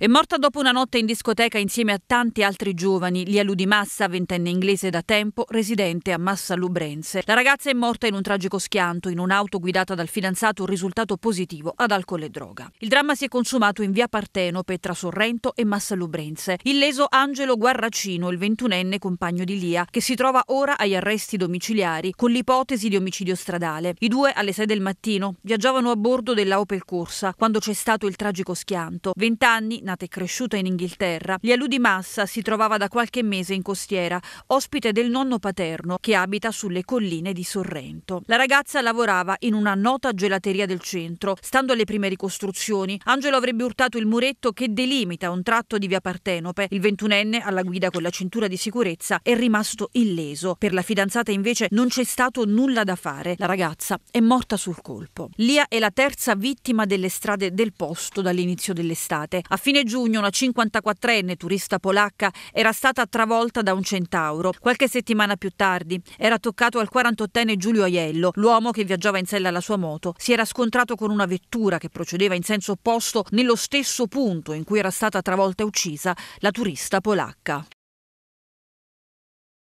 È morta dopo una notte in discoteca insieme a tanti altri giovani. Lia Ludimassa, ventenne inglese da tempo, residente a Massa Lubrense. La ragazza è morta in un tragico schianto in un'auto guidata dal fidanzato, risultato positivo ad alcol e droga. Il dramma si è consumato in via Partenope tra Sorrento e Massa Lubrense. Illeso Angelo Guarracino, il ventunenne compagno di Lia, che si trova ora agli arresti domiciliari con l'ipotesi di omicidio stradale. I due alle 6 del mattino viaggiavano a bordo della Opel Corsa quando c'è stato il tragico schianto. Vent'anni, nata e cresciuta in Inghilterra, Lialù di Massa si trovava da qualche mese in costiera, ospite del nonno paterno che abita sulle colline di Sorrento. La ragazza lavorava in una nota gelateria del centro. Stando alle prime ricostruzioni, Angelo avrebbe urtato il muretto che delimita un tratto di via Partenope. Il ventunenne, alla guida con la cintura di sicurezza, è rimasto illeso. Per la fidanzata invece non c'è stato nulla da fare. La ragazza è morta sul colpo. Lia è la terza vittima delle strade del posto dall'inizio dell'estate. A fine giugno una 54enne turista polacca era stata travolta da un centauro. Qualche settimana più tardi era toccato al 48enne Giulio Aiello, l'uomo che viaggiava in sella alla sua moto. Si era scontrato con una vettura che procedeva in senso opposto nello stesso punto in cui era stata travolta e uccisa la turista polacca.